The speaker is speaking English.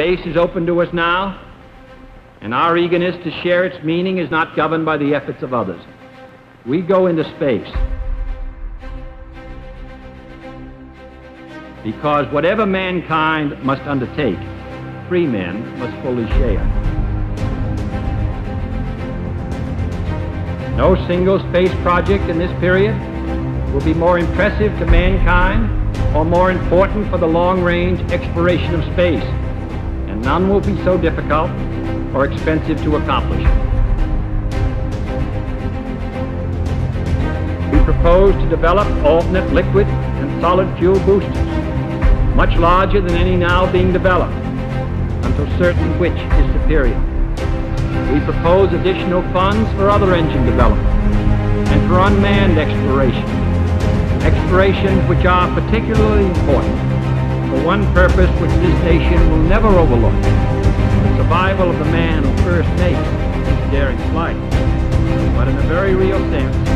Space is open to us now, and our eagerness to share its meaning is not governed by the efforts of others. We go into space because whatever mankind must undertake, free men must fully share. No single space project in this period will be more impressive to mankind or more important for the long-range exploration of space, none will be so difficult or expensive to accomplish. We propose to develop alternate liquid and solid fuel boosters, much larger than any now being developed, until certain which is superior. We propose additional funds for other engine development and for unmanned exploration, explorations which are particularly important for one purpose which this nation will never overlook, the survival of the man who first makes his daring flight. But in a very real sense,